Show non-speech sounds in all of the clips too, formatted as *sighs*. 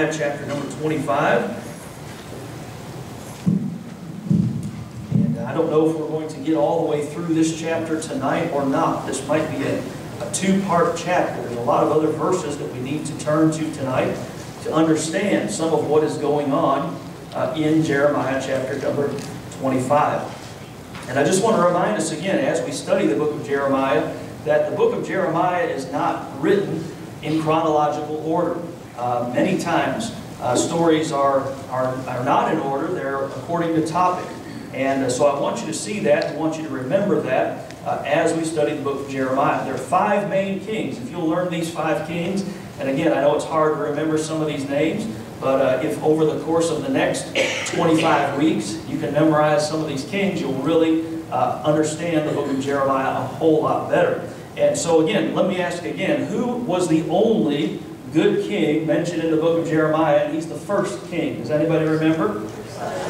Jeremiah chapter number 25. And I don't know if we're going to get all the way through this chapter tonight or not. This might be a, a two-part chapter. There's a lot of other verses that we need to turn to tonight to understand some of what is going on uh, in Jeremiah chapter number 25. And I just want to remind us again, as we study the book of Jeremiah, that the book of Jeremiah is not written in chronological order. Uh, many times, uh, stories are, are, are not in order, they're according to topic. And uh, so I want you to see that, I want you to remember that uh, as we study the book of Jeremiah. There are five main kings. If you'll learn these five kings, and again, I know it's hard to remember some of these names, but uh, if over the course of the next 25 weeks you can memorize some of these kings, you'll really uh, understand the book of Jeremiah a whole lot better. And so again, let me ask again, who was the only good king mentioned in the book of Jeremiah? And he's the first king. Does anybody remember?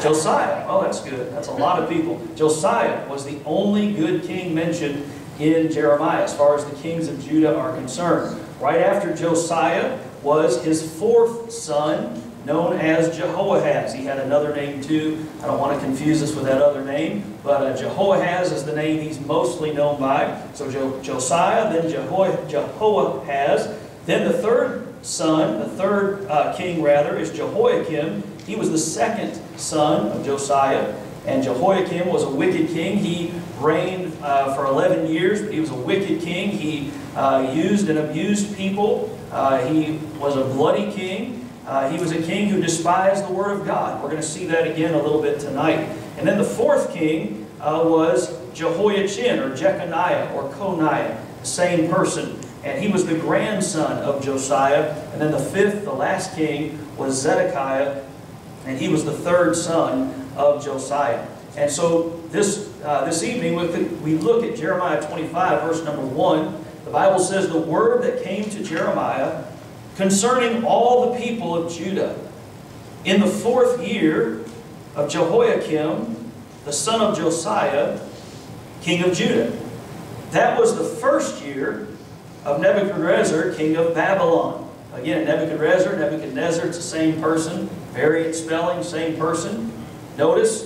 Josiah. Oh, that's good. That's a lot of people. Josiah was the only good king mentioned in Jeremiah as far as the kings of Judah are concerned. Right after Josiah was his fourth son, known as Jehoahaz. He had another name too. I don't want to confuse us with that other name, but uh, Jehoahaz is the name he's mostly known by. So jo Josiah, then Jeho Jehoahaz. Then the third son, the third uh, king rather, is Jehoiakim. He was the second son of Josiah. And Jehoiakim was a wicked king. He reigned uh, for 11 years, but he was a wicked king. He uh, used and abused people. Uh, he was a bloody king. Uh, he was a king who despised the word of God. We're going to see that again a little bit tonight. And then the fourth king uh, was Jehoiachin or Jeconiah or Coniah, the same person. And he was the grandson of Josiah. And then the fifth, the last king, was Zedekiah, and he was the third son of Josiah. And so this, uh, this evening we look at Jeremiah 25, verse number 1. The Bible says, The word that came to Jeremiah concerning all the people of Judah in the fourth year of Jehoiakim, the son of Josiah, king of Judah. That was the first year of Nebuchadrezzar, king of Babylon. Again, Nebuchadnezzar, Nebuchadnezzar, it's the same person. Variant spelling, same person. Notice,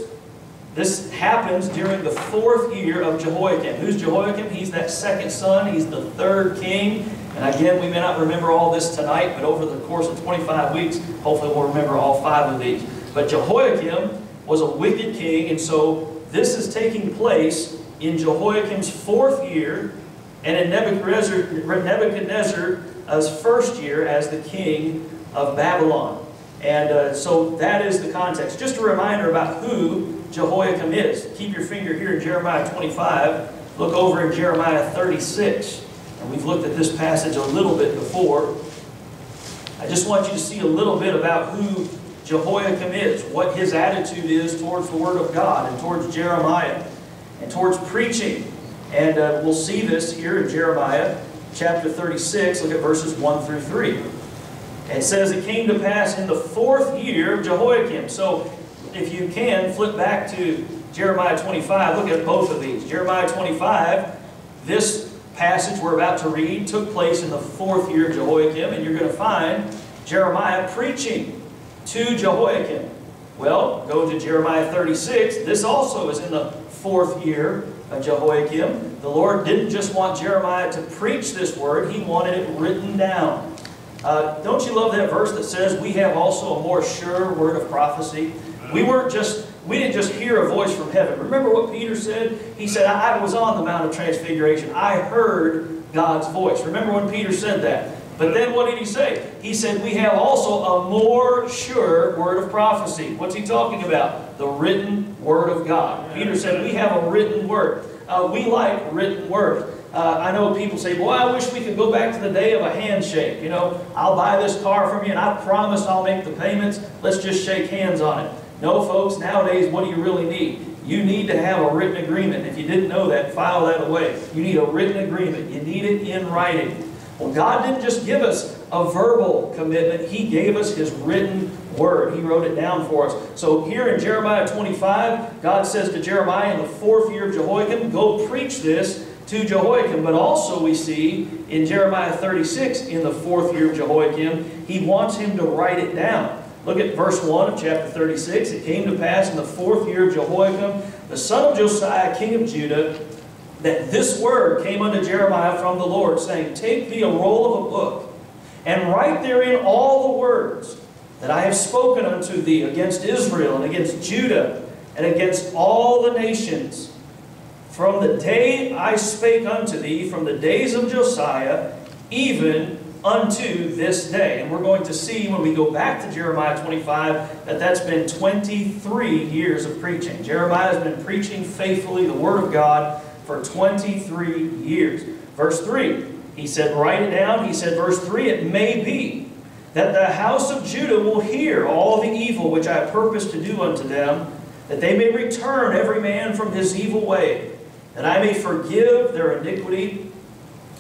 this happens during the fourth year of Jehoiakim. Who's Jehoiakim? He's that second son. He's the third king. And again, we may not remember all this tonight, but over the course of 25 weeks, hopefully we'll remember all five of these. But Jehoiakim was a wicked king, and so this is taking place in Jehoiakim's fourth year and in Nebuchadnezzar, Nebuchadnezzar's first year as the king of Babylon. And uh, so that is the context. Just a reminder about who Jehoiakim is. Keep your finger here in Jeremiah 25. Look over in Jeremiah 36. And we've looked at this passage a little bit before. I just want you to see a little bit about who Jehoiakim is, what his attitude is towards the Word of God and towards Jeremiah and towards preaching. And uh, we'll see this here in Jeremiah chapter 36. Look at verses 1 through 3. It says, It came to pass in the fourth year of Jehoiakim. So if you can, flip back to Jeremiah 25. Look at both of these. Jeremiah 25, this passage we're about to read took place in the fourth year of Jehoiakim, and you're going to find Jeremiah preaching to Jehoiakim. Well, go to Jeremiah 36. This also is in the fourth year of Jehoiakim. The Lord didn't just want Jeremiah to preach this word, He wanted it written down. Uh, don't you love that verse that says, we have also a more sure word of prophecy? We weren't just we didn't just hear a voice from heaven. Remember what Peter said? He said, I was on the Mount of Transfiguration. I heard God's voice. Remember when Peter said that? But then what did he say? He said, we have also a more sure word of prophecy. What's he talking about? The written word of God. Peter said, we have a written word. Uh, we like written word. Uh, I know people say, boy, I wish we could go back to the day of a handshake. You know, I'll buy this car from you and I promise I'll make the payments. Let's just shake hands on it. No, folks, nowadays, what do you really need? You need to have a written agreement. If you didn't know that, file that away. You need a written agreement. You need it in writing. Well, God didn't just give us a verbal commitment. He gave us His written word. He wrote it down for us. So here in Jeremiah 25, God says to Jeremiah in the fourth year of Jehoiakim, go preach this to Jehoiakim. But also we see in Jeremiah 36, in the fourth year of Jehoiakim, he wants him to write it down. Look at verse 1 of chapter 36. It came to pass in the fourth year of Jehoiakim, the son of Josiah, king of Judah, that this word came unto Jeremiah from the Lord, saying, Take thee a roll of a book, and write therein all the words that I have spoken unto thee against Israel, and against Judah, and against all the nations. From the day I spake unto thee, from the days of Josiah, even unto this day. And we're going to see when we go back to Jeremiah 25 that that's been 23 years of preaching. Jeremiah has been preaching faithfully the Word of God for 23 years. Verse 3, he said, write it down. He said, verse 3, it may be that the house of Judah will hear all the evil which I purpose to do unto them, that they may return every man from his evil way, that I may forgive their iniquity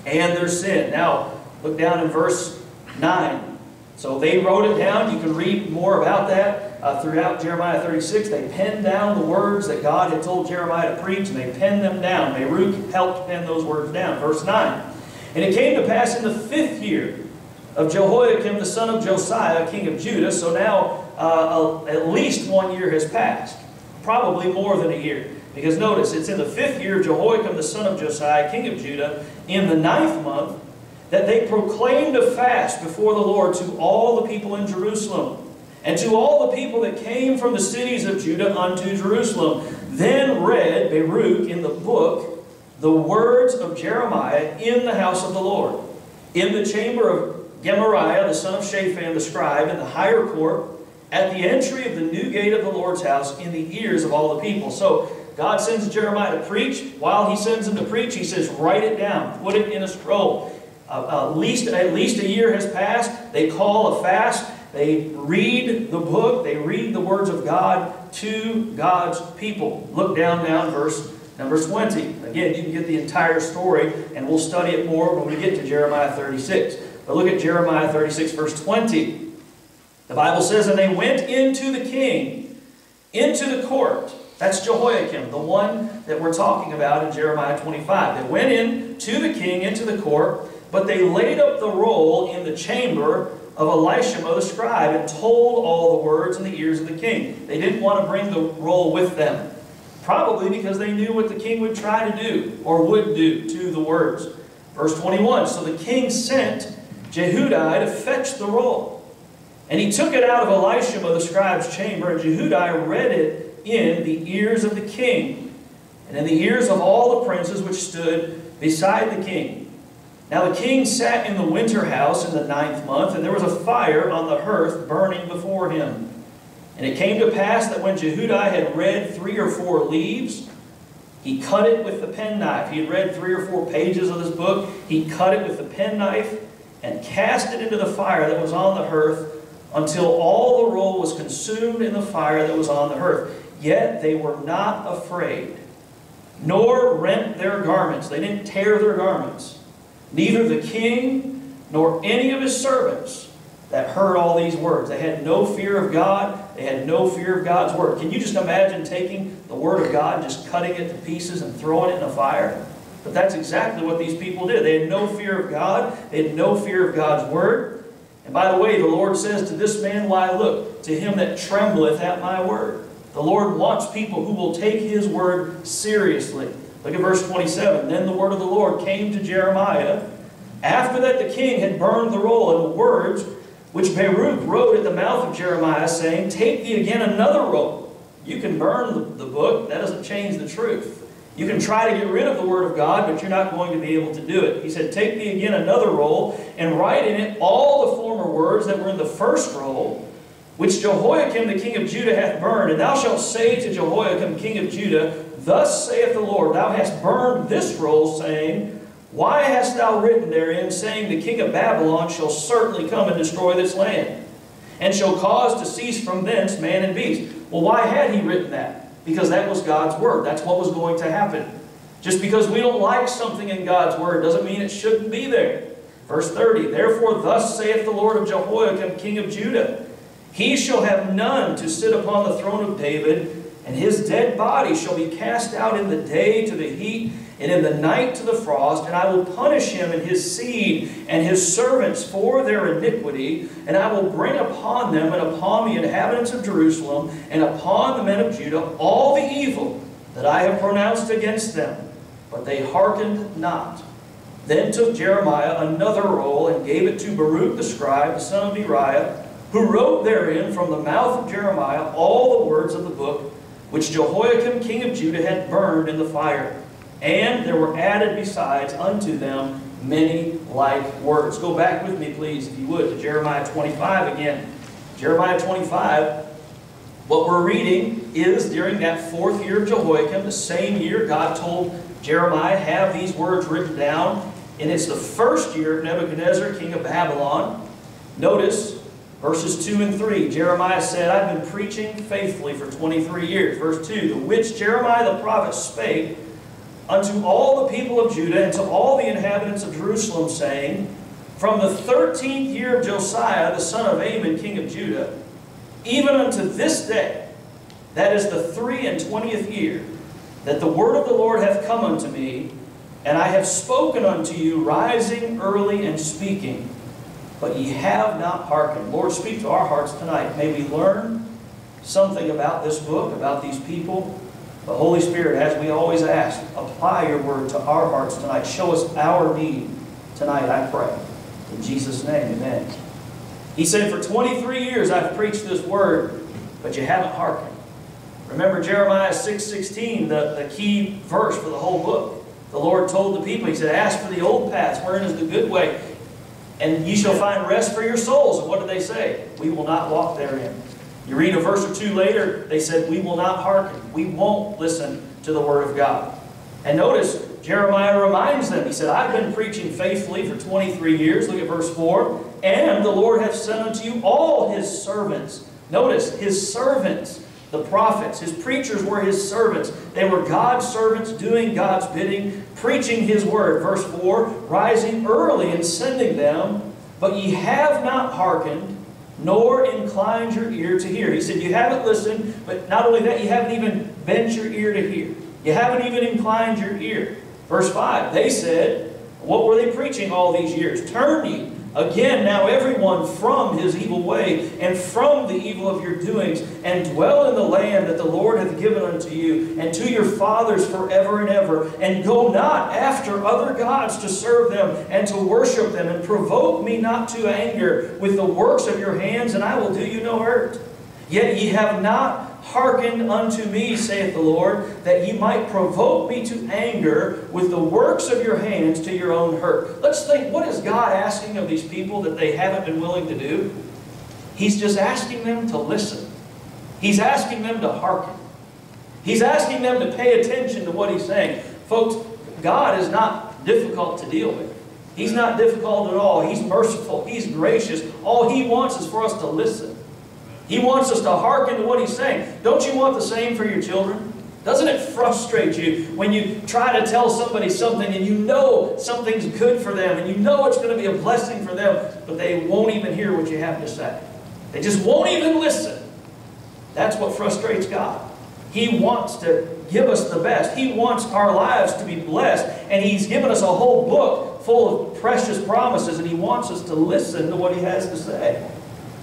and their sin. Now, look down in verse 9. So they wrote it down. You can read more about that uh, throughout Jeremiah 36. They penned down the words that God had told Jeremiah to preach, and they penned them down. Baruch helped pen those words down. Verse 9. And it came to pass in the fifth year of Jehoiakim the son of Josiah, king of Judah. So now uh, at least one year has passed. Probably more than a year. Because notice, it's in the fifth year of Jehoiakim the son of Josiah, king of Judah, in the ninth month, that they proclaimed a fast before the Lord to all the people in Jerusalem and to all the people that came from the cities of Judah unto Jerusalem. Then read Baruch in the book the words of Jeremiah in the house of the Lord, in the chamber of Gemariah, the son of Shaphan the scribe, in the higher court, at the entry of the new gate of the Lord's house, in the ears of all the people. So God sends Jeremiah to preach. While he sends him to preach, he says, write it down, put it in a scroll. Uh, at, least, at least a year has passed. They call a fast. They read the book, they read the words of God to God's people. Look down now in verse number 20. Again, you can get the entire story, and we'll study it more when we get to Jeremiah 36. But look at Jeremiah 36, verse 20. The Bible says, And they went into the king, into the court. That's Jehoiakim, the one that we're talking about in Jeremiah 25. They went in to the king, into the court, but they laid up the roll in the chamber of Elishama the scribe and told all the words in the ears of the king. They didn't want to bring the roll with them. Probably because they knew what the king would try to do or would do to the words. Verse 21, So the king sent Jehudi to fetch the roll. And he took it out of Elishama the scribe's chamber, and Jehudi read it in the ears of the king, and in the ears of all the princes which stood beside the king. Now the king sat in the winter house in the ninth month, and there was a fire on the hearth burning before him. And it came to pass that when Jehudi had read three or four leaves, he cut it with the penknife. He had read three or four pages of this book. He cut it with the penknife and cast it into the fire that was on the hearth until all the roll was consumed in the fire that was on the hearth. Yet they were not afraid, nor rent their garments. They didn't tear their garments. Neither the king nor any of his servants that heard all these words. They had no fear of God. They had no fear of God's word. Can you just imagine taking the word of God, just cutting it to pieces and throwing it in a fire? But that's exactly what these people did. They had no fear of God. They had no fear of God's word. And by the way, the Lord says to this man, Why look, to him that trembleth at my word. The Lord wants people who will take his word seriously. Look at verse 27. Then the word of the Lord came to Jeremiah. After that the king had burned the roll and the words which Baruch wrote at the mouth of Jeremiah, saying, Take thee again another roll. You can burn the book. That doesn't change the truth. You can try to get rid of the Word of God, but you're not going to be able to do it. He said, Take thee again another roll, and write in it all the former words that were in the first roll, which Jehoiakim the king of Judah hath burned. And thou shalt say to Jehoiakim king of Judah, Thus saith the Lord, Thou hast burned this roll, saying, Why hast thou written therein, saying, The king of Babylon shall certainly come and destroy this land, and shall cause to cease from thence man and beast? Well, why had he written that? Because that was God's word. That's what was going to happen. Just because we don't like something in God's word doesn't mean it shouldn't be there. Verse 30, Therefore thus saith the Lord of Jehoiakim, king of Judah, He shall have none to sit upon the throne of David, And his dead body shall be cast out in the day to the heat, and in the night to the frost, and I will punish him and his seed and his servants for their iniquity, and I will bring upon them and upon the inhabitants of Jerusalem and upon the men of Judah all the evil that I have pronounced against them. But they hearkened not. Then took Jeremiah another roll and gave it to Baruch the scribe, the son of Neriah, who wrote therein from the mouth of Jeremiah all the words of the book which Jehoiakim king of Judah had burned in the fire. And there were added besides unto them many like words. Go back with me, please, if you would, to Jeremiah 25 again. Jeremiah 25, what we're reading is during that fourth year of Jehoiakim, the same year God told Jeremiah, have these words written down. And it's the first year of Nebuchadnezzar, king of Babylon. Notice verses 2 and 3. Jeremiah said, I've been preaching faithfully for 23 years. Verse 2, the which Jeremiah the prophet spake unto all the people of Judah and to all the inhabitants of Jerusalem, saying, From the thirteenth year of Josiah, the son of Amon, king of Judah, even unto this day, that is the three and twentieth year, that the word of the Lord hath come unto me, and I have spoken unto you, rising early and speaking, but ye have not hearkened. Lord, speak to our hearts tonight. May we learn something about this book, about these people, the Holy Spirit, as we always ask, apply your word to our hearts tonight. Show us our need tonight, I pray. In Jesus' name, amen. He said, For 23 years I've preached this word, but you haven't hearkened. Remember Jeremiah 6.16, the, the key verse for the whole book. The Lord told the people, He said, Ask for the old paths, wherein is the good way, and ye shall find rest for your souls. And what did they say? We will not walk therein. You read a verse or two later, they said, We will not hearken. We won't listen to the Word of God. And notice, Jeremiah reminds them, he said, I've been preaching faithfully for 23 years. Look at verse 4. And the Lord hath sent unto you all his servants. Notice, his servants, the prophets, his preachers were his servants. They were God's servants doing God's bidding, preaching his word. Verse 4, rising early and sending them, but ye have not hearkened, nor inclined your ear to hear. He said, You haven't listened, but not only that, you haven't even bent your ear to hear. You haven't even inclined your ear. Verse 5, they said, What were they preaching all these years? Turn ye Again, now everyone from his evil way and from the evil of your doings, and dwell in the land that the Lord hath given unto you, and to your fathers forever and ever. And go not after other gods to serve them and to worship them, and provoke me not to anger with the works of your hands, and I will do you no hurt. Yet ye have not hearkened unto me, saith the Lord, that ye might provoke me to anger with the works of your hands to your own hurt. Let's think, what is God asking of these people that they haven't been willing to do? He's just asking them to listen. He's asking them to hearken. He's asking them to pay attention to what he's saying. Folks, God is not difficult to deal with. He's not difficult at all. He's merciful. He's gracious. All he wants is for us to listen. He wants us to hearken to what he's saying. Don't you want the same for your children? Doesn't it frustrate you when you try to tell somebody something and you know something's good for them and you know it's going to be a blessing for them, but they won't even hear what you have to say? They just won't even listen. That's what frustrates God. He wants to give us the best. He wants our lives to be blessed. And He's given us a whole book full of precious promises, and He wants us to listen to what He has to say.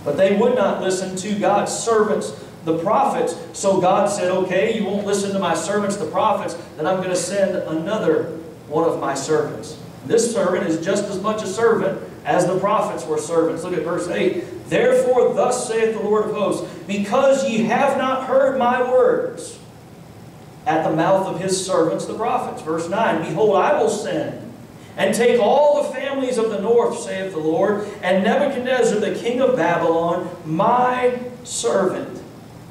But they would not listen to God's servants, the prophets. So God said, okay, you won't listen to my servants, the prophets, then I'm going to send another one of my servants. This servant is just as much a servant as the prophets were servants. Look at verse 8. Therefore, thus saith the Lord of hosts, because ye have not heard my words at the mouth of his servants, the prophets. Verse 9. Behold, I will send and take all the families of the north, saith the Lord, and Nebuchadrezzar, the king of Babylon, my servant.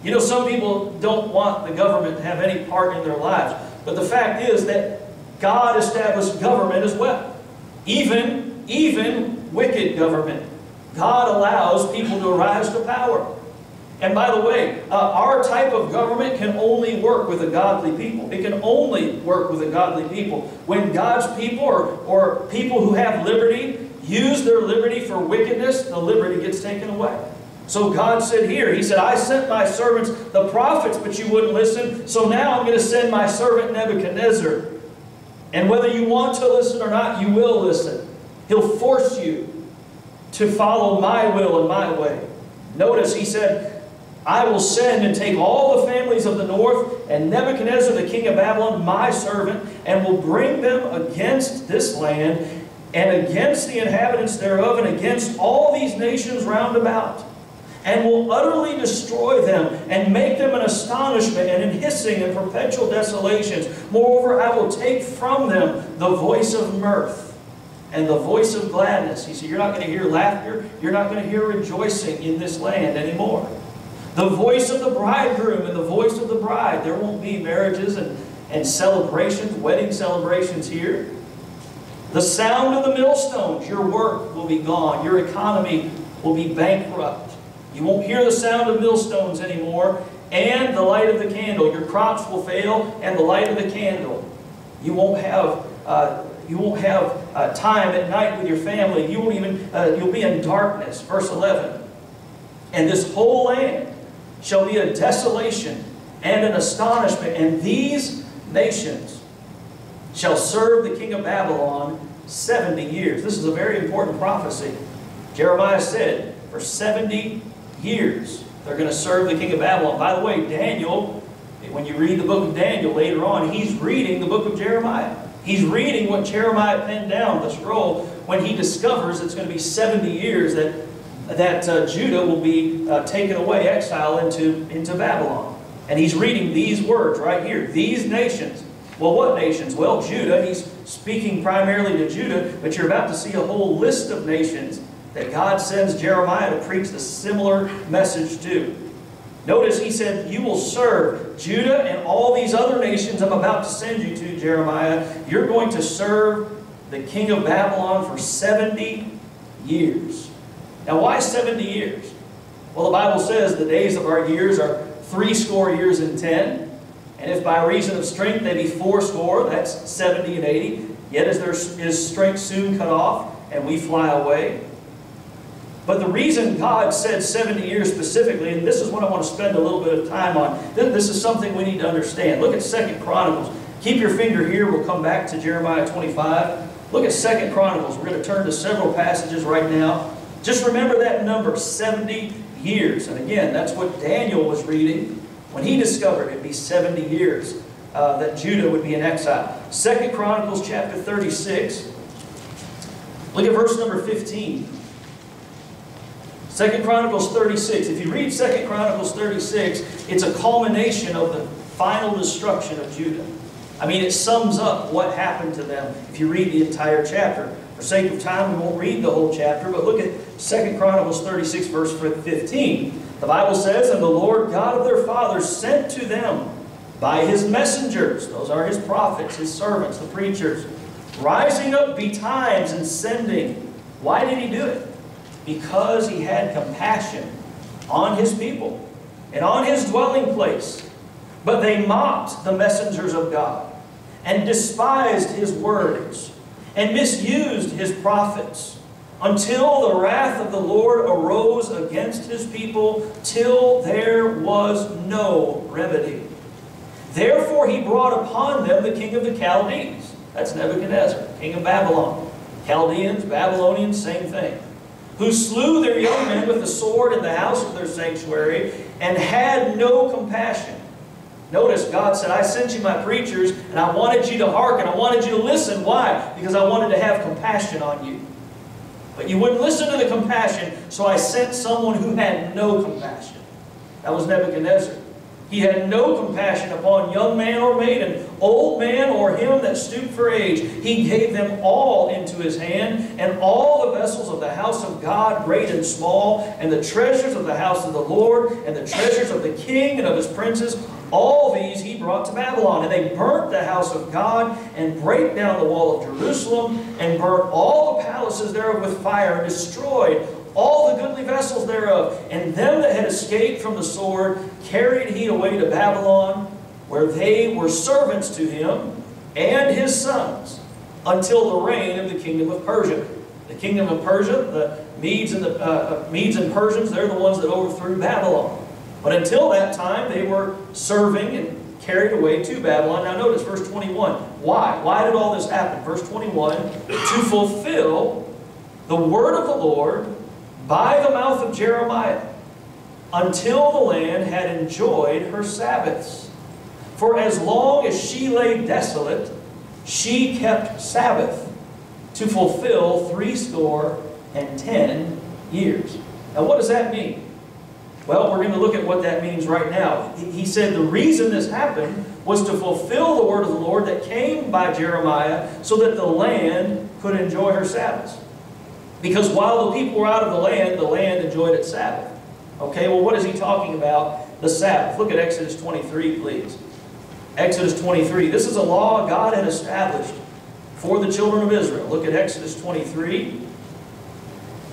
You know, some people don't want the government to have any part in their lives. But the fact is that God established government as well. Even, even wicked government. God allows people to rise to power. And by the way, uh, our type of government can only work with a godly people. It can only work with a godly people. When God's people or, or people who have liberty use their liberty for wickedness, the liberty gets taken away. So God said here, He said, I sent my servants, the prophets, but you wouldn't listen. So now I'm going to send my servant Nebuchadnezzar. And whether you want to listen or not, you will listen. He'll force you to follow my will and my way. Notice he said, I will send and take all the families of the north and Nebuchadrezzar, the king of Babylon, my servant, and will bring them against this land and against the inhabitants thereof and against all these nations round about and will utterly destroy them and make them an astonishment and an hissing and perpetual desolations. Moreover, I will take from them the voice of mirth and the voice of gladness. He said, You're not going to hear laughter, you're not going to hear rejoicing in this land anymore. The voice of the bridegroom and the voice of the bride. There won't be marriages and, and celebrations, wedding celebrations here. The sound of the millstones, your work will be gone, your economy will be bankrupt. You won't hear the sound of millstones anymore, and the light of the candle. Your crops will fail, and the light of the candle. You won't have uh, you won't have uh, time at night with your family. You won't even uh, you'll be in darkness. Verse eleven. And this whole land shall be a desolation and an astonishment, and these nations shall serve the king of Babylon 70 years. This is a very important prophecy. Jeremiah said, for 70 years. They're going to serve the king of Babylon. By the way, Daniel, when you read the book of Daniel later on, he's reading the book of Jeremiah. He's reading what Jeremiah penned down, the scroll, when he discovers it's going to be 70 years that, that uh, Judah will be uh, taken away, exile into, into Babylon. And he's reading these words right here. These nations. Well, what nations? Well, Judah. He's speaking primarily to Judah, but you're about to see a whole list of nations that God sends Jeremiah to preach the similar message to. Notice he said, You will serve Judah and all these other nations I'm about to send you to, Jeremiah. You're going to serve the king of Babylon for 70 years. Now, why 70 years? Well, the Bible says the days of our years are three score years and ten. And if by reason of strength they be four score, that's 70 and 80. Yet as there is strength soon cut off, and we fly away. But the reason God said 70 years specifically, and this is what I want to spend a little bit of time on, this is something we need to understand. Look at Second Chronicles. Keep your finger here. We'll come back to Jeremiah 25. Look at Second Chronicles. We're going to turn to several passages right now. Just remember that number, 70 years. And again, that's what Daniel was reading when he discovered it'd be 70 years uh, that Judah would be in exile. Second Chronicles chapter 36. Look at verse number 15. Second Chronicles 36. If you read Second Chronicles 36, it's a culmination of the final destruction of Judah. I mean, it sums up what happened to them if you read the entire chapter. For sake of time, we won't read the whole chapter, but look at Second Chronicles 36, verse 15. The Bible says, And the Lord God of their fathers sent to them by his messengers, those are his prophets, his servants, the preachers, rising up betimes and sending. Why did he do it? because he had compassion on his people and on his dwelling place. But they mocked the messengers of God and despised his words and misused his prophets until the wrath of the Lord arose against his people till there was no remedy. Therefore he brought upon them the king of the Chaldees. That's Nebuchadnezzar, king of Babylon. Chaldeans, Babylonians, same thing who slew their young men with the sword in the house of their sanctuary, and had no compassion. Notice God said, I sent you my preachers, and I wanted you to hearken. I wanted you to listen. Why? Because I wanted to have compassion on you. But you wouldn't listen to the compassion, so I sent someone who had no compassion. That was Nebuchadnezzar. He had no compassion upon young man or maiden, old man or him that stooped for age. He gave them all into his hand, and all the vessels of the house of God, great and small, and the treasures of the house of the Lord, and the treasures of the king and of his princes, all these he brought to Babylon. And they burnt the house of God, and brake down the wall of Jerusalem, and burnt all the palaces thereof with fire, and destroyed all the goodly vessels thereof, and them that had escaped from the sword carried he away to Babylon, where they were servants to him and his sons, until the reign of the kingdom of Persia. The kingdom of Persia, the Medes and the uh, uh, Medes and Persians, they're the ones that overthrew Babylon. But until that time, they were serving and carried away to Babylon. Now notice verse 21. Why? Why did all this happen? Verse 21, to fulfill the word of the Lord by the mouth of Jeremiah, until the land had enjoyed her Sabbaths. For as long as she lay desolate, she kept Sabbath to fulfill threescore and ten years. Now what does that mean? Well, we're going to look at what that means right now. He said the reason this happened was to fulfill the word of the Lord that came by Jeremiah so that the land could enjoy her Sabbaths. Because while the people were out of the land, the land enjoyed its Sabbath. Okay, well, what is he talking about? The Sabbath. Look at Exodus 23, please. Exodus 23. This is a law God had established for the children of Israel. Look at Exodus 23.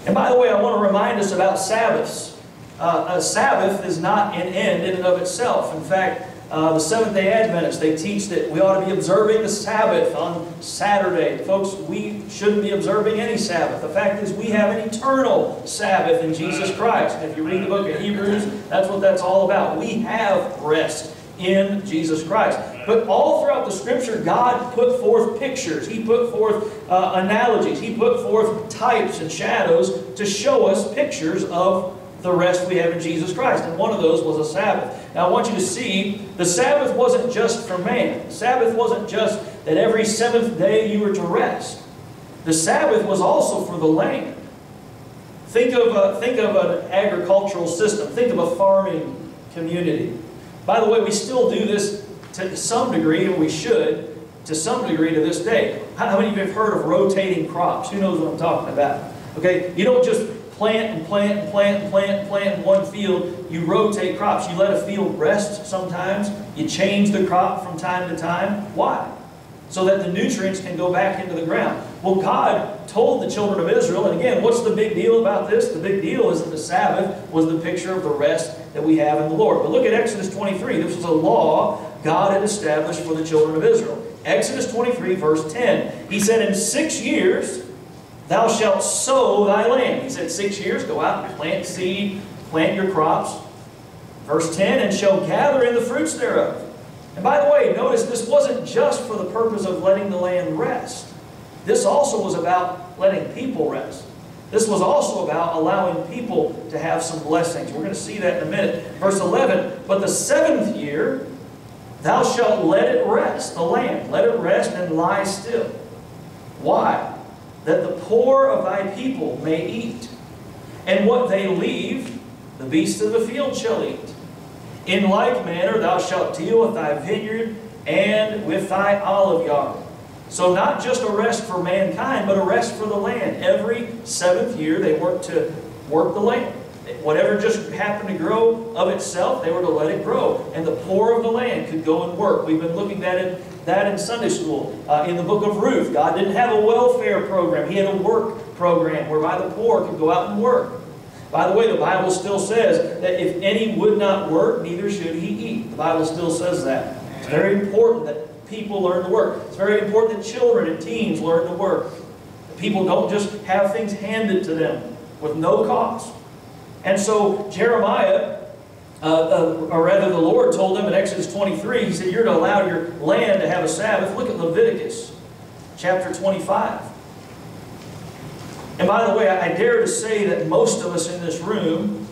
And by the way, I want to remind us about Sabbaths. Uh, a Sabbath is not an end in and of itself. In fact, uh, the Seventh-day Adventists, they teach that we ought to be observing the Sabbath on Saturday. Folks, we shouldn't be observing any Sabbath. The fact is we have an eternal Sabbath in Jesus Christ. If you read the book of Hebrews, that's what that's all about. We have rest in Jesus Christ. But all throughout the Scripture, God put forth pictures. He put forth uh, analogies. He put forth types and shadows to show us pictures of the rest we have in Jesus Christ. And one of those was a Sabbath. Now I want you to see, the Sabbath wasn't just for man. The Sabbath wasn't just that every seventh day you were to rest. The Sabbath was also for the land. Think of, a, think of an agricultural system. Think of a farming community. By the way, we still do this to some degree, and we should, to some degree to this day. How many of you have heard of rotating crops? Who knows what I'm talking about? Okay, you don't just plant and plant and plant and plant and plant in one field. You rotate crops. You let a field rest sometimes. You change the crop from time to time. Why? So that the nutrients can go back into the ground. Well, God told the children of Israel, and again, what's the big deal about this? The big deal is that the Sabbath was the picture of the rest that we have in the Lord. But look at Exodus 23. This was a law God had established for the children of Israel. Exodus 23, verse 10. He said, In six years Thou shalt sow thy land. He said, six years, go out and plant seed, plant your crops. Verse 10, and shall gather in the fruits thereof. And by the way, notice this wasn't just for the purpose of letting the land rest. This also was about letting people rest. This was also about allowing people to have some blessings. We're going to see that in a minute. Verse 11, But the seventh year, thou shalt let it rest, the land. Let it rest and lie still. Why? That the poor of thy people may eat. And what they leave, the beasts of the field shall eat. In like manner thou shalt deal with thy vineyard and with thy olive yard. So not just a rest for mankind, but a rest for the land. Every seventh year they work to work the land. Whatever just happened to grow of itself, they were to let it grow. And the poor of the land could go and work. We've been looking at it that in Sunday school. Uh, in the book of Ruth, God didn't have a welfare program. He had a work program whereby the poor could go out and work. By the way, the Bible still says that if any would not work, neither should he eat. The Bible still says that. It's very important that people learn to work. It's very important that children and teens learn to work. That People don't just have things handed to them with no cost. And so Jeremiah uh, uh, or rather the Lord told them in Exodus 23, He said, you're to allow your land to have a Sabbath. Look at Leviticus chapter 25. And by the way, I dare to say that most of us in this room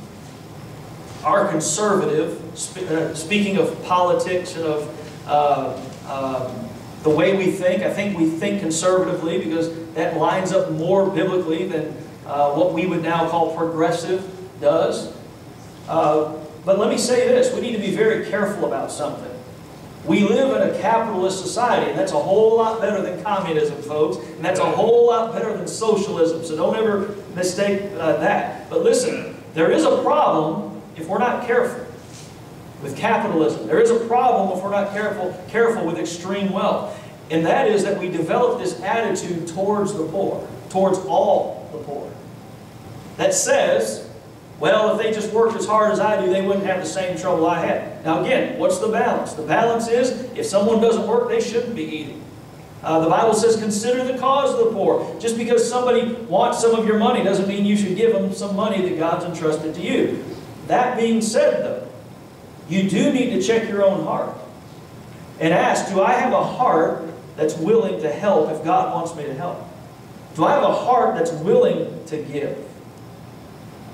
are conservative, uh, speaking of politics and of uh, um, the way we think. I think we think conservatively because that lines up more biblically than uh, what we would now call progressive does. Uh, but let me say this, we need to be very careful about something. We live in a capitalist society, and that's a whole lot better than communism, folks. And that's a whole lot better than socialism, so don't ever mistake uh, that. But listen, there is a problem if we're not careful with capitalism. There is a problem if we're not careful, careful with extreme wealth. And that is that we develop this attitude towards the poor, towards all the poor, that says well, if they just worked as hard as I do, they wouldn't have the same trouble I had. Now again, what's the balance? The balance is, if someone doesn't work, they shouldn't be eating. Uh, the Bible says, consider the cause of the poor. Just because somebody wants some of your money doesn't mean you should give them some money that God's entrusted to you. That being said, though, you do need to check your own heart and ask, do I have a heart that's willing to help if God wants me to help? Do I have a heart that's willing to give?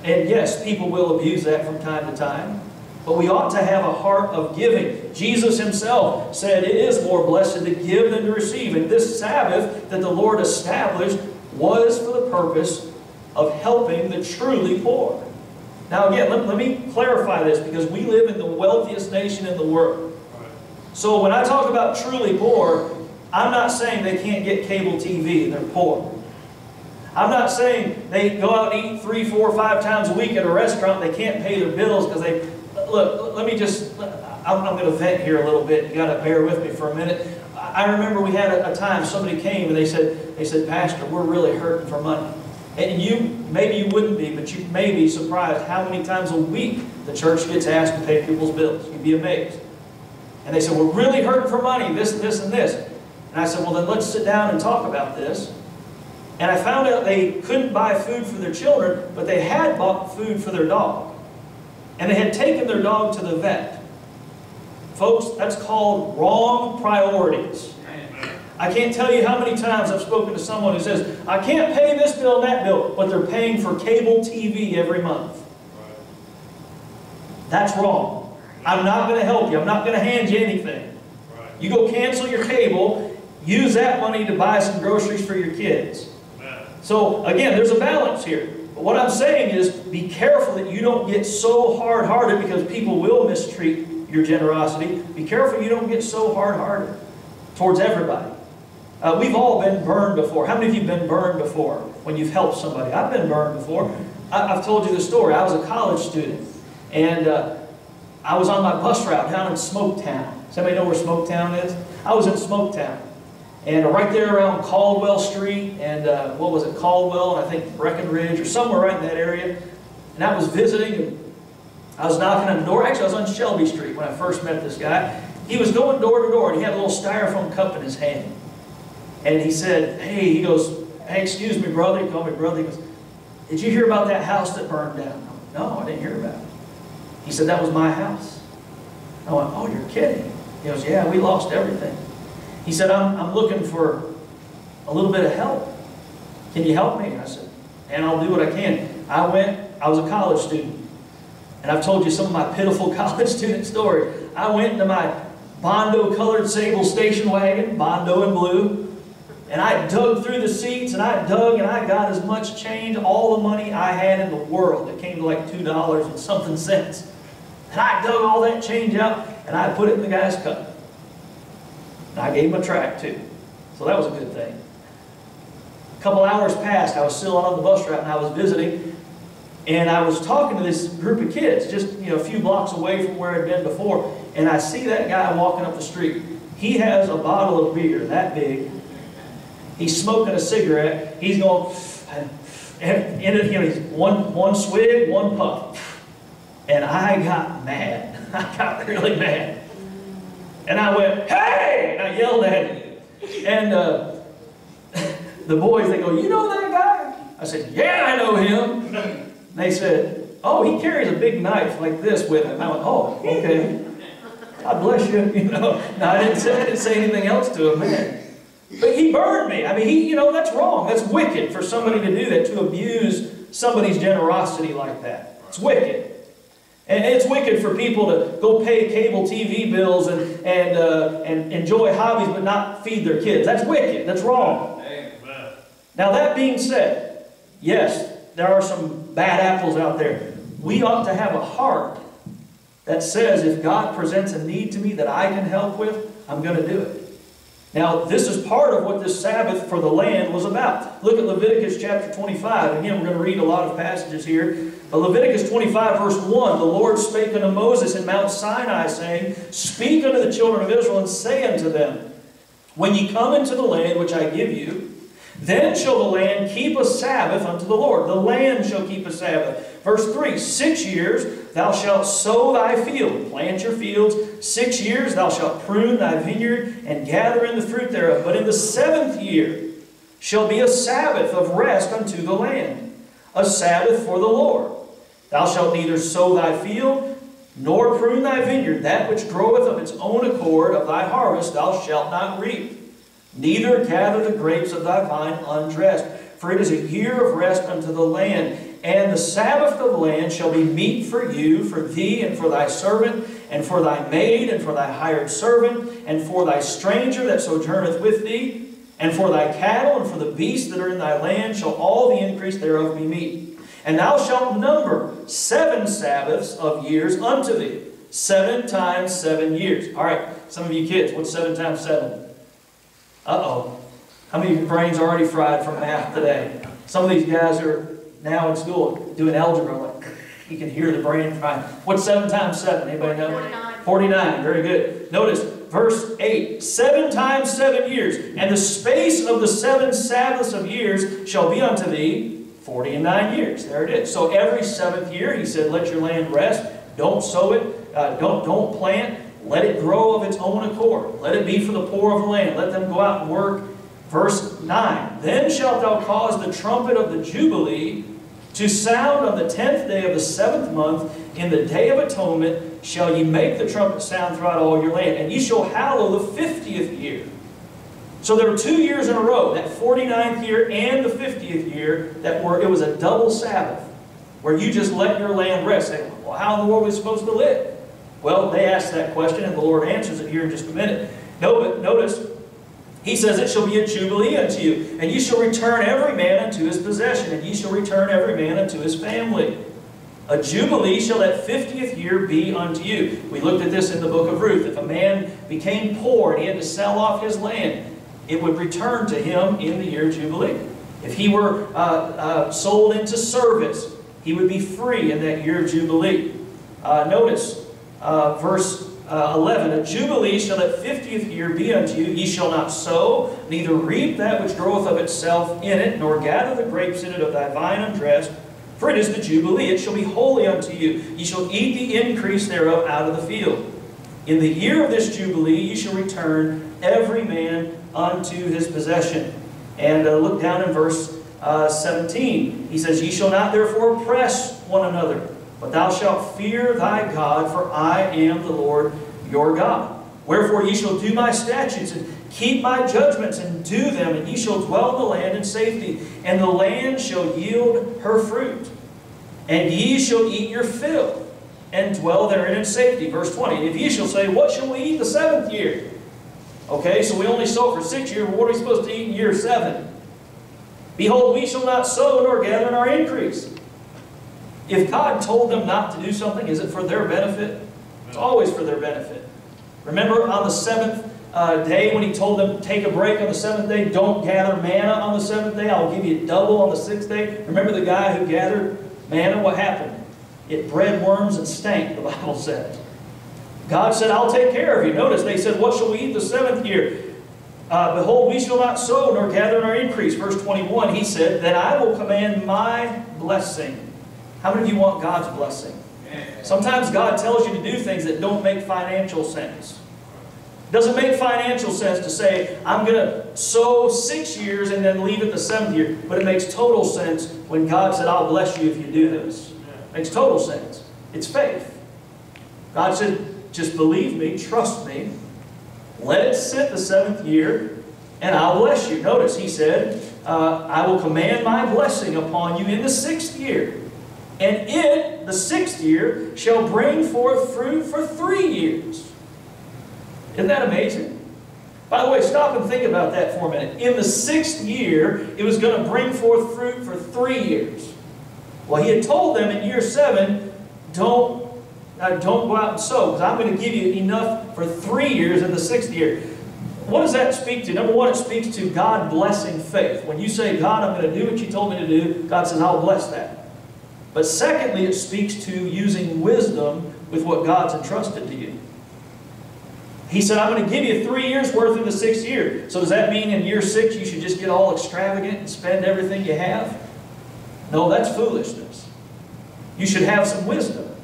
And yes, people will abuse that from time to time. But we ought to have a heart of giving. Jesus himself said it is more blessed to give than to receive. And this Sabbath that the Lord established was for the purpose of helping the truly poor. Now again, let, let me clarify this because we live in the wealthiest nation in the world. So when I talk about truly poor, I'm not saying they can't get cable TV and they're poor. I'm not saying they go out and eat three, four, five times a week at a restaurant. They can't pay their bills because they look, let me just, I'm, going to vent here a little bit. You got to bear with me for a minute. I remember we had a, a, time somebody came and they said, they said, Pastor, we're really hurting for money. And you, maybe you wouldn't be, but you may be surprised how many times a week the church gets asked to pay people's bills. You'd be amazed. And they said, we're really hurting for money, this, this, and this. And I said, well, then let's sit down and talk about this. And I found out they couldn't buy food for their children, but they had bought food for their dog and they had taken their dog to the vet. Folks, that's called wrong priorities. I can't tell you how many times I've spoken to someone who says, I can't pay this bill and that bill, but they're paying for cable TV every month. That's wrong. I'm not going to help you. I'm not going to hand you anything. You go cancel your cable, use that money to buy some groceries for your kids. So, again, there's a balance here. But what I'm saying is be careful that you don't get so hard-hearted because people will mistreat your generosity. Be careful you don't get so hard-hearted towards everybody. Uh, we've all been burned before. How many of you have been burned before when you've helped somebody? I've been burned before. I, have told you the story. I was a college student, and uh, I was on my bus route down in Smoketown. Does anybody know where Smoketown is? I was in Smoketown. And right there around Caldwell Street and uh, what was it, Caldwell I think Breckinridge or somewhere right in that area. And I was visiting and I was knocking on the door. Actually, I was on Shelby Street when I first met this guy. He was going door to door and he had a little styrofoam cup in his hand. And he said, hey, he goes, hey, excuse me, brother. He called me brother. He goes, did you hear about that house that burned down? I Went, no, I didn't hear about it. He said, that was my house. I went, oh, you're kidding. He goes, yeah, we lost everything. He said, I'm, I'm looking for a little bit of help. Can you help me? I said, and I'll do what I can. I went, I was a college student. And I've told you some of my pitiful *laughs* college student story. I went into my Bondo colored sable station wagon, Bondo in blue, and I dug through the seats and I dug and I got as much change, all the money I had in the world. It came to like $2 and something cents. And I dug all that change out and I put it in the guy's cup. And I gave him a track too. So that was a good thing. A couple hours passed. I was still on the bus route and I was visiting. And I was talking to this group of kids, just you know, a few blocks away from where I'd been before. And I see that guy walking up the street. He has a bottle of beer that big. He's smoking a cigarette. He's going, *sighs* and, and you know, he's one, one swig, one puff. And I got mad. *laughs* I got really mad. And I went, hey! And I yelled at him. And uh, *laughs* the boys, they go, you know that guy? I said, yeah, I know him. they said, oh, he carries a big knife like this with him. I went, oh, okay. God bless you. *laughs* You know, no, I didn't say, I didn't say anything else to him, man. But he burned me. I mean, he, you know, that's wrong. That's wicked for somebody to do that, to abuse somebody's generosity like that. It's wicked. And it's wicked for people to go pay cable TV bills and, and, uh, and enjoy hobbies but not feed their kids. That's wicked. That's wrong. Amen. Now, that being said, yes, there are some bad apples out there. We ought to have a heart that says if God presents a need to me that I can help with, I'm going to do it. Now, this is part of what this Sabbath for the land was about. Look at Leviticus chapter 25. Again, we're going to read a lot of passages here. But Leviticus 25, verse 1, the Lord spake unto Moses in Mount Sinai, saying, Speak unto the children of Israel, and say unto them, When ye come into the land which I give you, then shall the land keep a Sabbath unto the Lord. The land shall keep a Sabbath. Verse 3, Six years thou shalt sow thy field, plant your fields, six years thou shalt prune thy vineyard and gather in the fruit thereof. But in the seventh year shall be a Sabbath of rest unto the land, a Sabbath for the Lord. Thou shalt neither sow thy field, nor prune thy vineyard. That which groweth of its own accord of thy harvest thou shalt not reap. Neither gather the grapes of thy vine undressed. For it is a year of rest unto the land. And the Sabbath of the land shall be meat for you, for thee, and for thy servant, and for thy maid, and for thy hired servant, and for thy stranger that sojourneth with thee, and for thy cattle, and for the beasts that are in thy land, shall all the increase thereof be meat. And thou shalt number seven Sabbaths of years unto thee. Seven times seven years. All right, some of you kids, what's seven times seven? Uh-oh. How many of your brains are already fried from math today? Some of these guys are now in school doing algebra. Like, you can hear the brain frying. What's seven times seven? Anybody know? 49. 49. Very good. Notice verse 8. Seven times seven years. And the space of the seven Sabbaths of years shall be unto thee 40 and 9 years. There it is. So every seventh year, he said, let your land rest. Don't sow it. Uh, don't, don't plant. Let it grow of its own accord. Let it be for the poor of the land. Let them go out and work. Verse 9. Then shalt thou cause the trumpet of the Jubilee to sound on the tenth day of the seventh month. In the day of atonement shall ye make the trumpet sound throughout all your land. And ye shall hallow the fiftieth year. So there were two years in a row, that 49th year and the 50th year, that were it was a double Sabbath, where you just let your land rest. Say, well, how in the world are we supposed to live? Well, they asked that question, and the Lord answers it here in just a minute. Notice, he says, It shall be a jubilee unto you, and ye shall return every man unto his possession, and ye shall return every man unto his family. A jubilee shall that fiftieth year be unto you. We looked at this in the book of Ruth. If a man became poor and he had to sell off his land, it would return to him in the year Jubilee. If he were uh, uh, sold into service, he would be free in that year of Jubilee. Uh, notice uh, verse uh, 11 A Jubilee shall that fiftieth year be unto you. Ye shall not sow, neither reap that which groweth of itself in it, nor gather the grapes in it of thy vine undressed. For it is the Jubilee, it shall be holy unto you. Ye shall eat the increase thereof out of the field. In the year of this Jubilee ye shall return every man unto his possession. And uh, look down in verse uh, 17. He says, Ye shall not therefore oppress one another, but thou shalt fear thy God, for I am the Lord your God. Wherefore ye shall do my statutes and keep my judgments and do them, and ye shall dwell in the land in safety, and the land shall yield her fruit. And ye shall eat your fill, and dwell therein in safety. Verse 20. And if ye shall say, What shall we eat the seventh year? Okay, so we only sow for six years. What are we supposed to eat in year seven? Behold, we shall not sow nor gather in our increase. If God told them not to do something, is it for their benefit? It's always for their benefit. Remember on the seventh uh, day when he told them, take a break on the seventh day, don't gather manna on the seventh day, I'll give you double on the sixth day. Remember the guy who gathered manna? What happened? It bred worms and stank, the *laughs* Bible says. God said, I'll take care of you. Notice they said, What shall we eat the seventh year? Uh, Behold, we shall not sow nor gather in our increase. Verse 21, he said, Then I will command my blessing. How many of you want God's blessing? Sometimes God tells you to do things that don't make financial sense. It doesn't make financial sense to say, I'm going to sow six years and then leave it the seventh year. But it makes total sense when God said, I'll bless you if you do this. It makes total sense. It's faith. God said, just believe me, trust me. Let it sit the seventh year, and I'll bless you. Notice he said, uh, I will command my blessing upon you in the sixth year. And it, the sixth year, shall bring forth fruit for three years. Isn't that amazing? By the way, stop and think about that for a minute. In the sixth year, it was going to bring forth fruit for three years. Well, he had told them in year seven, don't uh, don't go out and sow, because I'm going to give you enough for three years in the sixth year. What does that speak to? Number one, it speaks to God blessing faith. When you say, God, I'm going to do what you told me to do, God says, I'll bless that. But secondly, it speaks to using wisdom with what God's entrusted to you. He said, I'm going to give you three years worth in the sixth year. So does that mean in year six you should just get all extravagant and spend everything you have? No, that's foolishness. You should have some wisdom.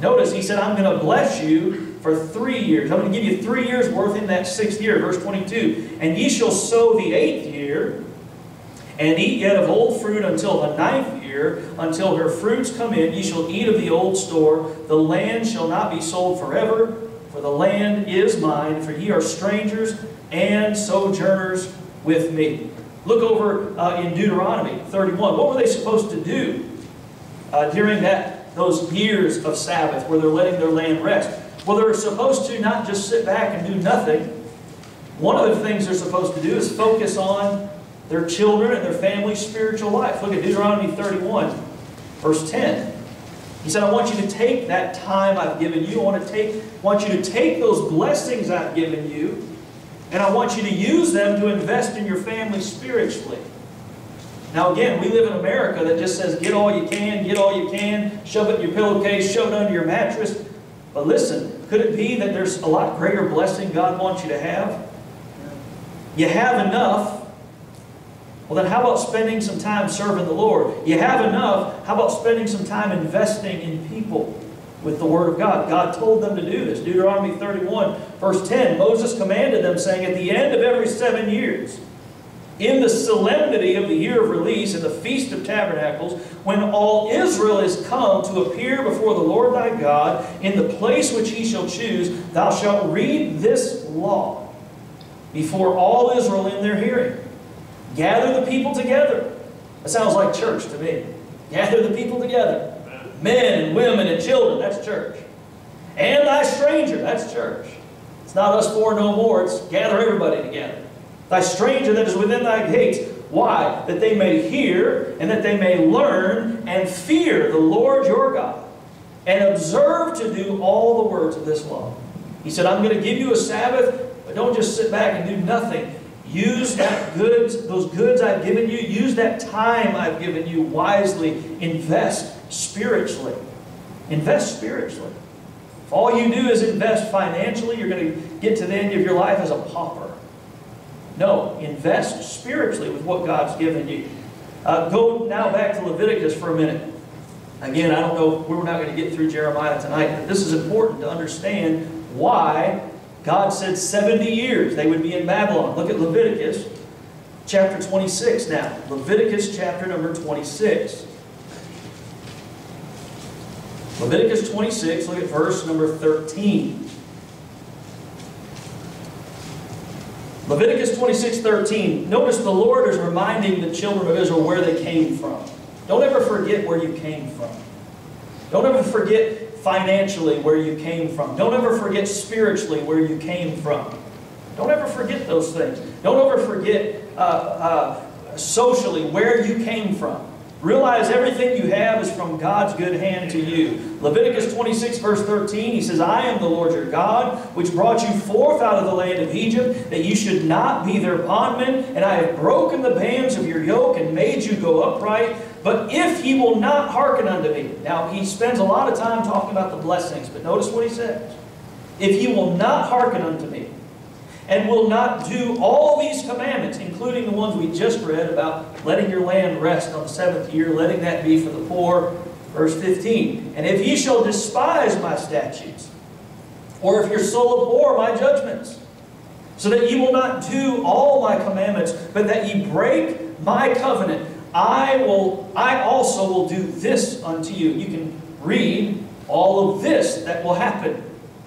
Notice he said, I'm going to bless you for three years. I'm going to give you three years worth in that sixth year. Verse 22. And ye shall sow the eighth year, and eat yet of old fruit until the ninth year, until her fruits come in. Ye shall eat of the old store. The land shall not be sold forever, for the land is mine, for ye are strangers and sojourners with me. Look over uh, in Deuteronomy 31. What were they supposed to do uh, during that those years of Sabbath where they're letting their land rest? Well, they're supposed to not just sit back and do nothing. One of the things they're supposed to do is focus on their children and their family's spiritual life. Look at Deuteronomy 31, verse 10. He said, I want you to take that time I've given you. I want, to take, want you to take those blessings I've given you, and I want you to use them to invest in your family spiritually. Now again, we live in America that just says, get all you can, get all you can, shove it in your pillowcase, shove it under your mattress. But listen, could it be that there's a lot greater blessing God wants you to have? You have enough. Well, then how about spending some time serving the Lord? You have enough. How about spending some time investing in people with the Word of God? God told them to do this. Deuteronomy 31, verse 10, Moses commanded them, saying, At the end of every seven years, in the solemnity of the year of release and the feast of tabernacles, when all Israel is come to appear before the Lord thy God in the place which he shall choose, thou shalt read this law before all Israel in their hearing. Gather the people together. That sounds like church to me. Gather the people together. Men and women and children, that's church. And thy stranger, that's church. It's not us four no more, it's gather everybody together. Thy stranger that is within thy gates. Why? That they may hear and that they may learn and fear the Lord your God and observe to do all the words of this law. He said, I'm going to give you a Sabbath, but don't just sit back and do nothing. Use that goods, those goods I've given you, use that time I've given you wisely. Invest spiritually. Invest spiritually. If all you do is invest financially, you're going to get to the end of your life as a pauper. No, invest spiritually with what God's given you. Uh, go now back to Leviticus for a minute. Again, I don't know, we're not going to get through Jeremiah tonight, but this is important to understand why God said 70 years they would be in Babylon. Look at Leviticus chapter 26 now. Leviticus chapter number 26. Leviticus 26, look at verse number 13. Leviticus 26, 13. Notice the Lord is reminding the children of Israel where they came from. Don't ever forget where you came from. Don't ever forget financially where you came from. Don't ever forget spiritually where you came from. Don't ever forget those things. Don't ever forget uh, uh, socially where you came from. Realize everything you have is from God's good hand to you. Leviticus 26, verse 13, he says, I am the Lord your God, which brought you forth out of the land of Egypt, that you should not be their bondmen, and I have broken the bands of your yoke and made you go upright. But if ye will not hearken unto me. Now, he spends a lot of time talking about the blessings, but notice what he says. If ye will not hearken unto me, and will not do all these commandments, including the ones we just read about letting your land rest on the seventh year, letting that be for the poor. Verse 15, And if ye shall despise my statutes, or if your soul abhor my judgments, so that ye will not do all my commandments, but that ye break my covenant, I will I also will do this unto you. You can read all of this that will happen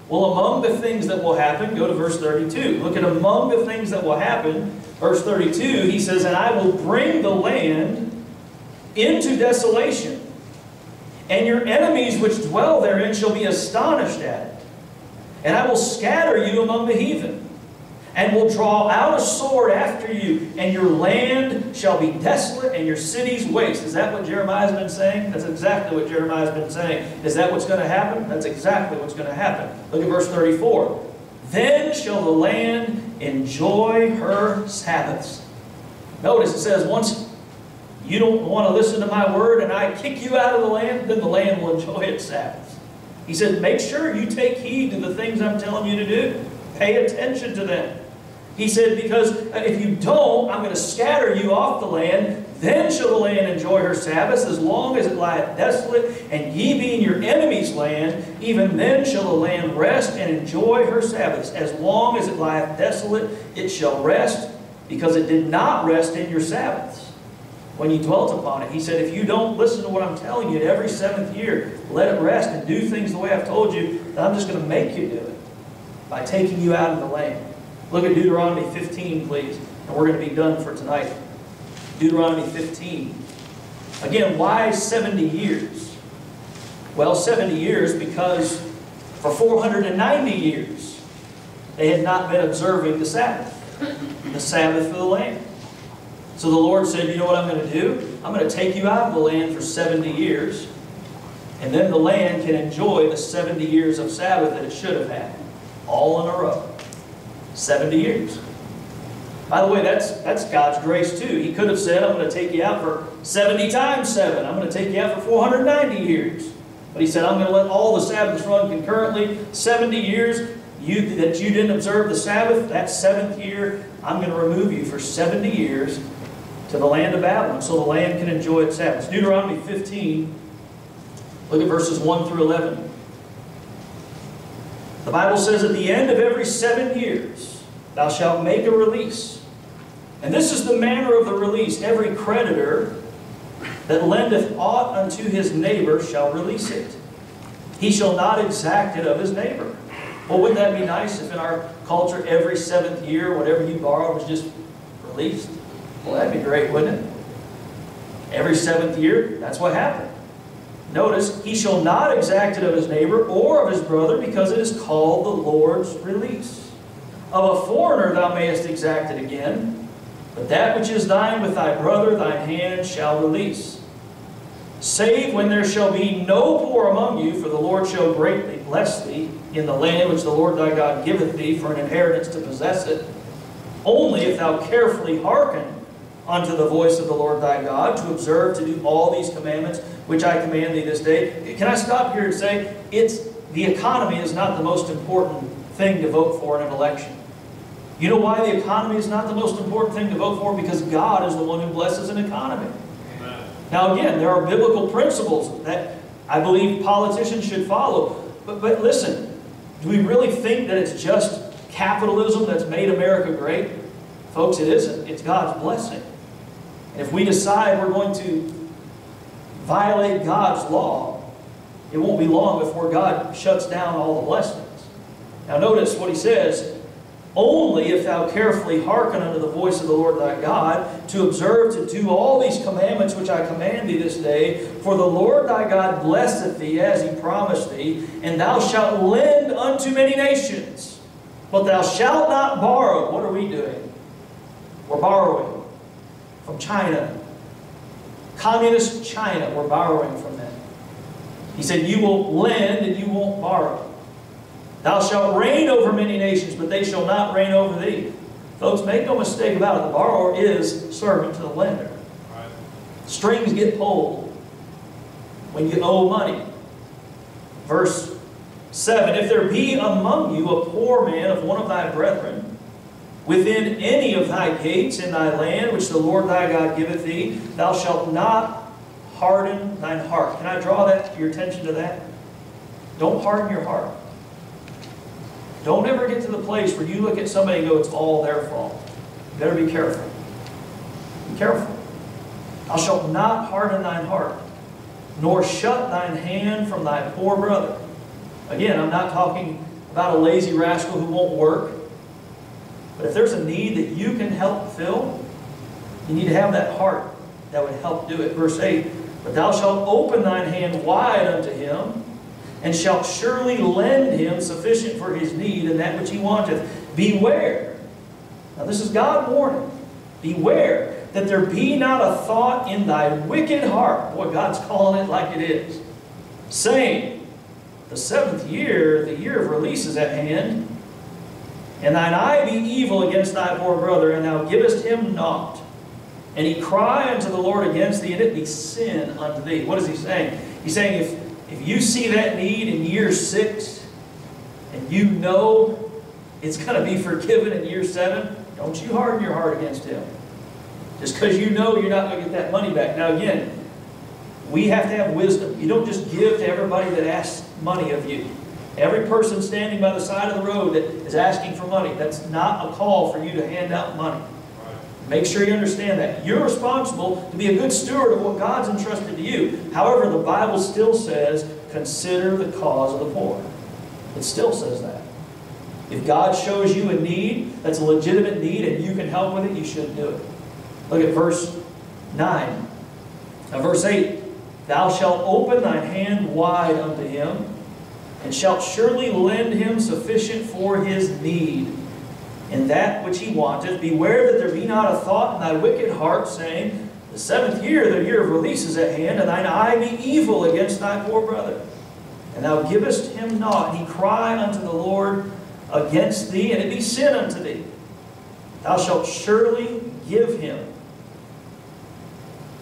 well, among the things that will happen, go to verse 32. Look at among the things that will happen. Verse 32, he says, And I will bring the land into desolation, and your enemies which dwell therein shall be astonished at it. And I will scatter you among the heathen and will draw out a sword after you, and your land shall be desolate, and your cities waste. Is that what Jeremiah's been saying? That's exactly what Jeremiah's been saying. Is that what's going to happen? That's exactly what's going to happen. Look at verse 34. Then shall the land enjoy her Sabbaths. Notice it says, once you don't want to listen to my word and I kick you out of the land, then the land will enjoy its Sabbaths. He said, make sure you take heed to the things I'm telling you to do. Pay attention to them. He said, because uh, if you don't, I'm going to scatter you off the land. Then shall the land enjoy her Sabbaths as long as it lieth desolate, and ye be in your enemy's land, even then shall the land rest and enjoy her Sabbaths. As long as it lieth desolate, it shall rest, because it did not rest in your Sabbaths when you dwelt upon it. He said, if you don't listen to what I'm telling you every seventh year, let it rest and do things the way I've told you, then I'm just going to make you do it by taking you out of the land. Look at Deuteronomy 15, please, and we're going to be done for tonight. Deuteronomy 15. Again, why 70 years? Well, 70 years because for 490 years they had not been observing the Sabbath, the Sabbath of the land. So the Lord said, you know what I'm going to do? I'm going to take you out of the land for 70 years, and then the land can enjoy the 70 years of Sabbath that it should have had, all in a row. 70 years. By the way, that's, that's God's grace too. He could have said, I'm going to take you out for 70 times 7. I'm going to take you out for 490 years. But he said, I'm going to let all the Sabbaths run concurrently. 70 years you, that you didn't observe the Sabbath, that seventh year, I'm going to remove you for 70 years to the land of Babylon so the land can enjoy its Sabbaths. Deuteronomy 15, look at verses 1 through 11. The Bible says, At the end of every seven years, thou shalt make a release. And this is the manner of the release. Every creditor that lendeth aught unto his neighbor shall release it. He shall not exact it of his neighbor. Well, wouldn't that be nice if in our culture every seventh year, whatever you borrowed was just released? Well, that'd be great, wouldn't it? Every seventh year, that's what happened. Notice, he shall not exact it of his neighbor or of his brother, because it is called the Lord's release. Of a foreigner thou mayest exact it again, but that which is thine with thy brother thine hand shall release. Save when there shall be no poor among you, for the Lord shall greatly bless thee in the land which the Lord thy God giveth thee for an inheritance to possess it. Only if thou carefully hearken unto the voice of the Lord thy God, to observe to do all these commandments which I command thee this day. Can I stop here and say, it's the economy is not the most important thing to vote for in an election. You know why the economy is not the most important thing to vote for? Because God is the one who blesses an economy. Amen. Now again, there are biblical principles that I believe politicians should follow. But, but listen, do we really think that it's just capitalism that's made America great? Folks, it isn't. It's God's blessing. If we decide we're going to violate God's law, it won't be long before God shuts down all the blessings. Now notice what he says, only if thou carefully hearken unto the voice of the Lord thy God, to observe to do all these commandments which I command thee this day, for the Lord thy God blesseth thee as he promised thee, and thou shalt lend unto many nations, but thou shalt not borrow. What are we doing? We're borrowing from China. Communist China, we're borrowing from them. He said, You will lend and you won't borrow. Thou shalt reign over many nations, but they shall not reign over thee. Folks, make no mistake about it. The borrower is servant to the lender. Right. Strings get pulled when you owe money. Verse 7 If there be among you a poor man of one of thy brethren, within any of thy gates in thy land, which the Lord thy God giveth thee, thou shalt not harden thine heart. Can I draw that your attention to that? Don't harden your heart. Don't ever get to the place where you look at somebody and go, it's all their fault. You better be careful. Be careful. Thou shalt not harden thine heart, nor shut thine hand from thy poor brother. Again, I'm not talking about a lazy rascal who won't work. But if there's a need that you can help fill, you need to have that heart that would help do it. Verse 8, But thou shalt open thine hand wide unto him, and shalt surely lend him sufficient for his need and that which he wanteth. Beware. Now this is God warning. Beware that there be not a thought in thy wicked heart. Boy, God's calling it like it is. Saying, the seventh year, the year of release is at hand, and thine eye be evil against thy poor brother, and thou givest him naught. And he cry unto the Lord against thee, and it be sin unto thee. What is he saying? He's saying if, if you see that need in year six, and you know it's going to be forgiven in year seven, don't you harden your heart against him. just because you know you're not going to get that money back. Now, again, we have to have wisdom. You don't just give to everybody that asks money of you. Every person standing by the side of the road that is asking for money, that's not a call for you to hand out money. Make sure you understand that. You're responsible to be a good steward of what God's entrusted to you. However, the Bible still says, consider the cause of the poor. It still says that. If God shows you a need that's a legitimate need and you can help with it, you should do it. Look at verse 9. Now, verse 8 Thou shalt open thine hand wide unto him, and shalt surely lend him sufficient for his need. In that which he wanteth, beware that there be not a thought in thy wicked heart, saying, The seventh year, the year of release is at hand, and thine eye be evil against thy poor brother. And thou givest him not, and he cry unto the Lord against thee, and it be sin unto thee. Thou shalt surely give him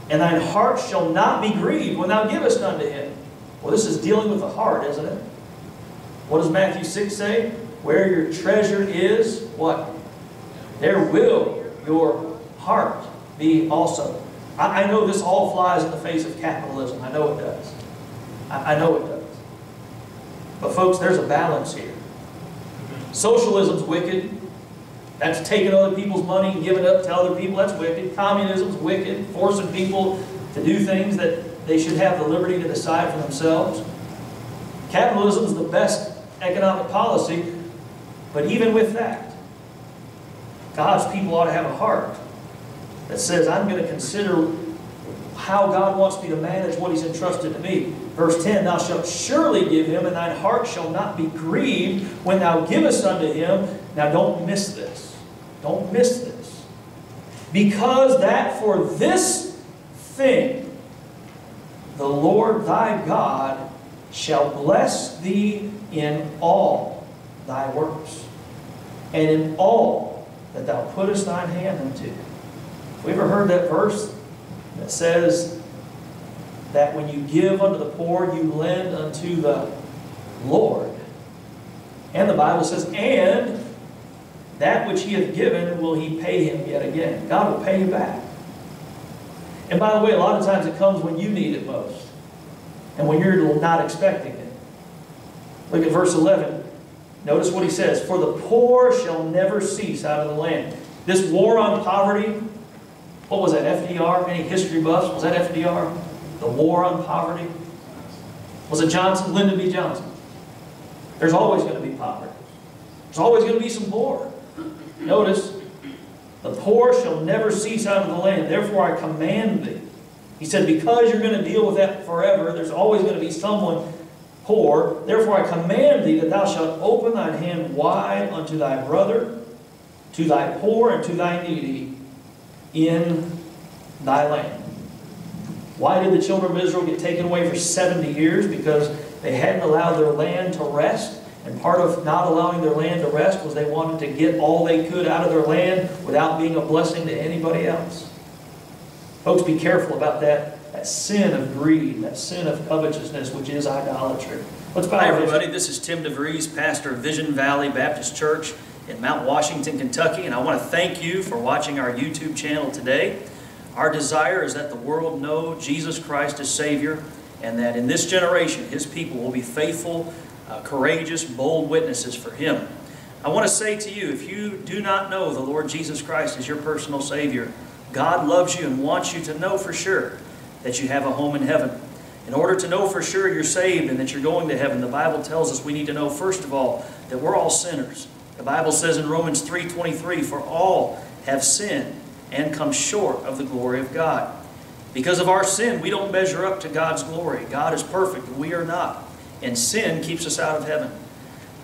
and thine heart shall not be grieved when thou givest unto him. Well, this is dealing with the heart, isn't it? What does Matthew 6 say? Where your treasure is, what? There will your heart be also. I, I know this all flies in the face of capitalism. I know it does. I, I know it does. But folks, there's a balance here. Socialism's wicked. That's taking other people's money and giving it up to other people. That's wicked. Communism's wicked. Forcing people to do things that they should have the liberty to decide for themselves. Capitalism is the best economic policy, but even with that, God's people ought to have a heart that says, I'm going to consider how God wants me to manage what He's entrusted to me. Verse 10 Thou shalt surely give him, and thine heart shall not be grieved when thou givest unto him. Now, don't miss this. Don't miss this. Because that for this thing the Lord thy God shall bless thee in all thy works, and in all that thou puttest thine hand unto. We ever heard that verse that says that when you give unto the poor, you lend unto the Lord? And the Bible says, and that which he hath given will he pay him yet again. God will pay you back. And by the way, a lot of times it comes when you need it most. And when you're not expecting it. Look at verse 11. Notice what he says. For the poor shall never cease out of the land. This war on poverty, what was that, FDR? Any history buffs? Was that FDR? The war on poverty? Was it Johnson? Lyndon B. Johnson? There's always going to be poverty. There's always going to be some poor. Notice, the poor shall never cease out of the land. Therefore I command thee. He said, because you're going to deal with that forever, there's always going to be someone poor. Therefore I command thee that thou shalt open thine hand wide unto thy brother, to thy poor, and to thy needy in thy land. Why did the children of Israel get taken away for 70 years? Because they hadn't allowed their land to rest and part of not allowing their land to rest was they wanted to get all they could out of their land without being a blessing to anybody else. Folks, be careful about that, that sin of greed, that sin of covetousness, which is idolatry. Let's Hi, everybody. This is Tim DeVries, pastor of Vision Valley Baptist Church in Mount Washington, Kentucky, and I want to thank you for watching our YouTube channel today. Our desire is that the world know Jesus Christ as Savior and that in this generation, His people will be faithful uh, courageous, bold witnesses for Him. I want to say to you, if you do not know the Lord Jesus Christ as your personal Savior, God loves you and wants you to know for sure that you have a home in heaven. In order to know for sure you're saved and that you're going to heaven, the Bible tells us we need to know, first of all, that we're all sinners. The Bible says in Romans 3.23, For all have sinned and come short of the glory of God. Because of our sin, we don't measure up to God's glory. God is perfect, we are not and sin keeps us out of heaven.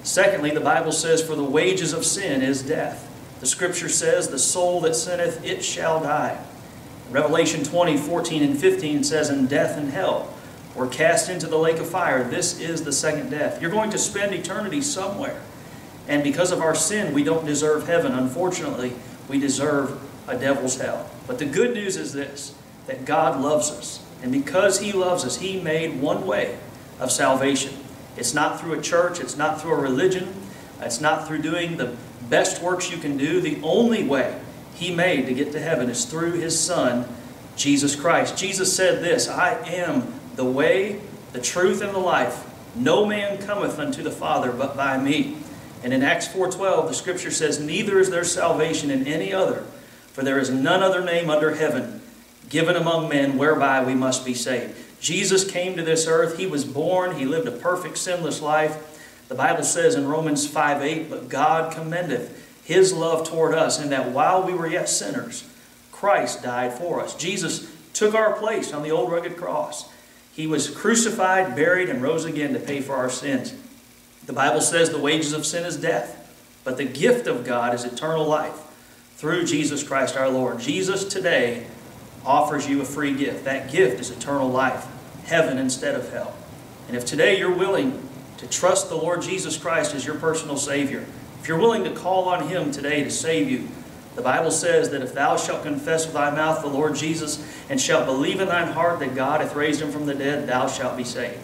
Secondly, the Bible says, For the wages of sin is death. The Scripture says, The soul that sinneth, it shall die. Revelation 20, 14, and 15 says, And death and hell were cast into the lake of fire. This is the second death. You're going to spend eternity somewhere. And because of our sin, we don't deserve heaven. Unfortunately, we deserve a devil's hell. But the good news is this, that God loves us. And because He loves us, He made one way of salvation. It's not through a church, it's not through a religion, it's not through doing the best works you can do. The only way he made to get to heaven is through his Son, Jesus Christ. Jesus said this, I am the way, the truth, and the life. No man cometh unto the Father but by me. And in Acts 4.12, the scripture says, Neither is there salvation in any other, for there is none other name under heaven given among men whereby we must be saved. Jesus came to this earth. He was born. He lived a perfect, sinless life. The Bible says in Romans 5.8, But God commendeth his love toward us in that while we were yet sinners, Christ died for us. Jesus took our place on the old rugged cross. He was crucified, buried, and rose again to pay for our sins. The Bible says the wages of sin is death, but the gift of God is eternal life through Jesus Christ our Lord. Jesus today offers you a free gift. That gift is eternal life, heaven instead of hell. And if today you're willing to trust the Lord Jesus Christ as your personal Savior, if you're willing to call on Him today to save you, the Bible says that if thou shalt confess with thy mouth the Lord Jesus, and shalt believe in thine heart that God hath raised him from the dead, thou shalt be saved.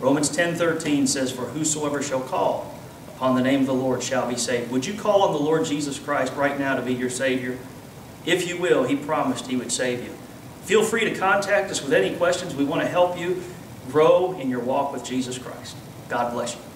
Romans 10.13 says, For whosoever shall call upon the name of the Lord shall be saved. Would you call on the Lord Jesus Christ right now to be your Savior? If you will, He promised He would save you. Feel free to contact us with any questions. We want to help you grow in your walk with Jesus Christ. God bless you.